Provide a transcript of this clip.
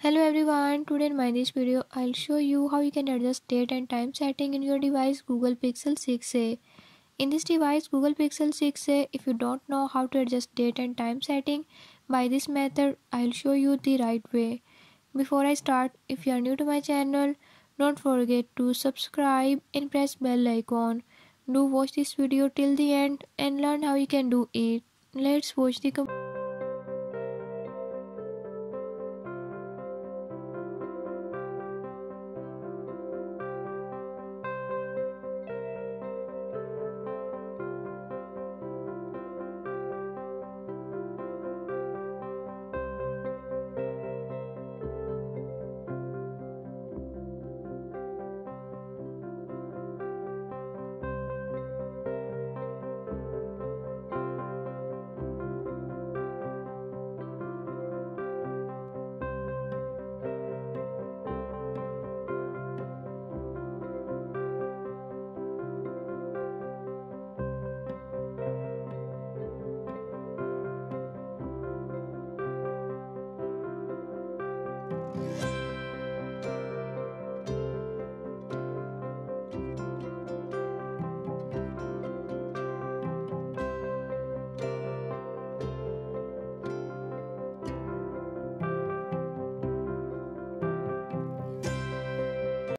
Hello everyone, today in my this video I'll show you how you can adjust date and time setting in your device Google Pixel 6a. In this device Google Pixel 6a, if you don't know how to adjust date and time setting by this method, I'll show you the right way. Before I start, if you are new to my channel, don't forget to subscribe and press bell icon. Do watch this video till the end and learn how you can do it. Let's watch the